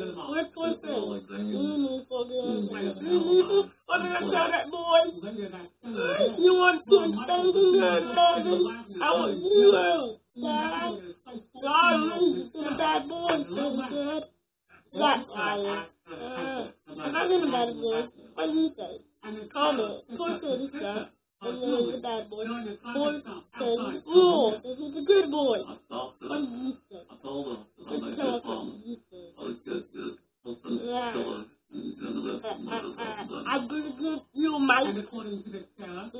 Let's listen. clip. Mm-hmm, so good. Mm-hmm, so did I tell that boy? You want to extend the good, baby? I want you, God. God, listen to the bad boy, so good. That's fire. Uh, I'm not going to matter this. What do you think? Comment. Poor Cody stuff. And then it's a bad boy. Boy says, rule. This is a good boy. What do you think? Just tell us what you think. Uh, I'm going to give you my. And according to the Torah.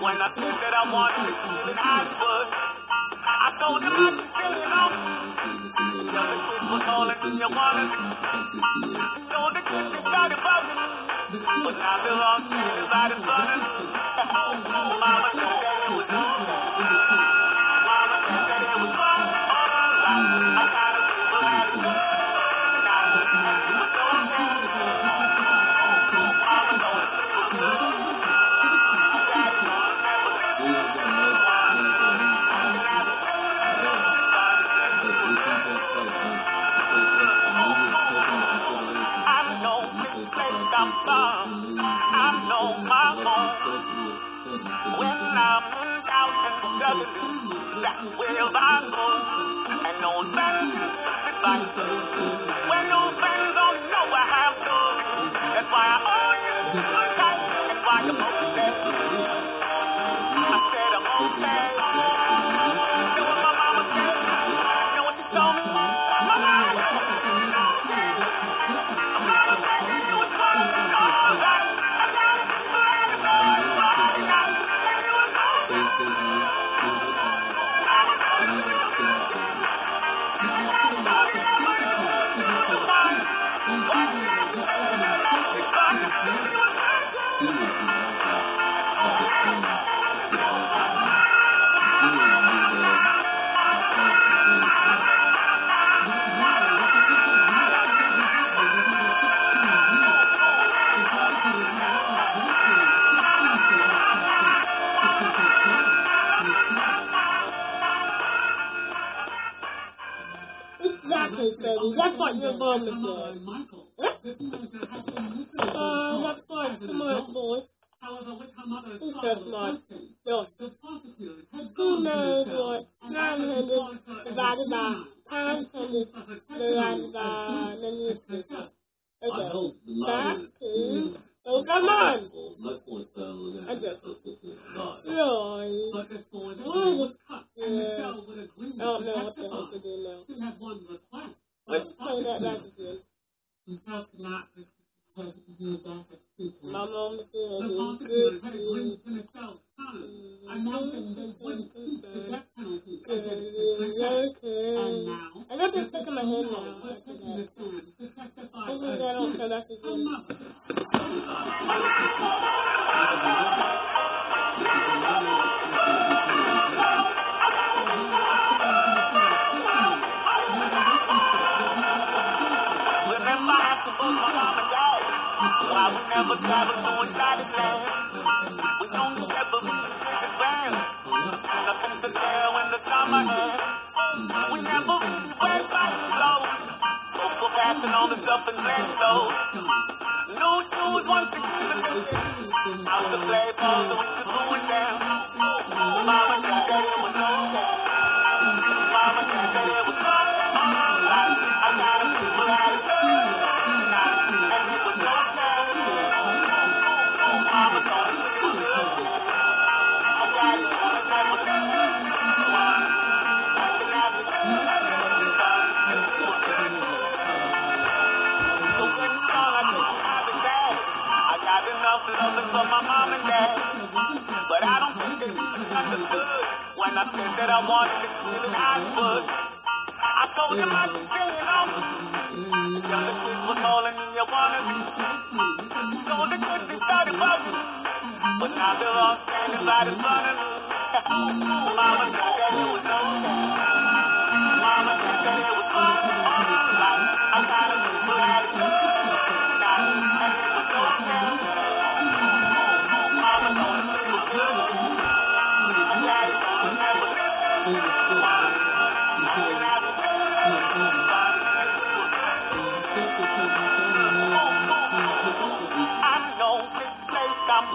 When I said that I wanted to feel it, I was. I told them I could feel it all. Tell the kids was all that you wanted. Told the kids you thought it. But now they're all scared about it, son. Mama on the floor. Michael, this. Uh, that's quite smart boy. However, with her mother's so smart. consequences. That is rules in itself. up and then go. New tunes once again. Out the play ball, the that I wanted to feel and I. I told him I could feel all. Y'all was calling me a wanna. So they couldn't be started buzzing. But now they're all standing right in front. Mama said that it was.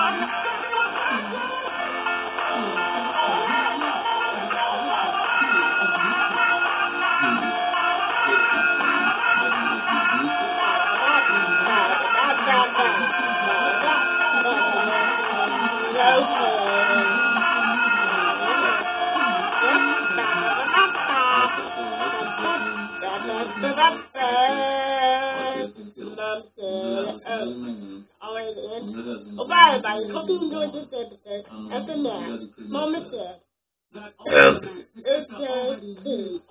Thank you. said, Mama said, it's just food.